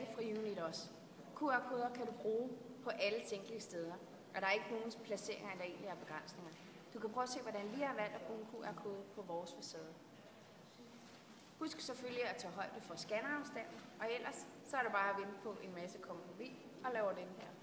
ikke fra Unit også. QR-koder kan du bruge på alle tænkelige steder, og der er ikke nogen placeringer eller egentlig er begrænsninger. Du kan prøve at se, hvordan vi har valgt at bruge en QR-kode på vores facade. Husk selvfølgelig at tage højde for scannerafstanden, og ellers så er det bare at vente på en masse kommer forbi og laver den her.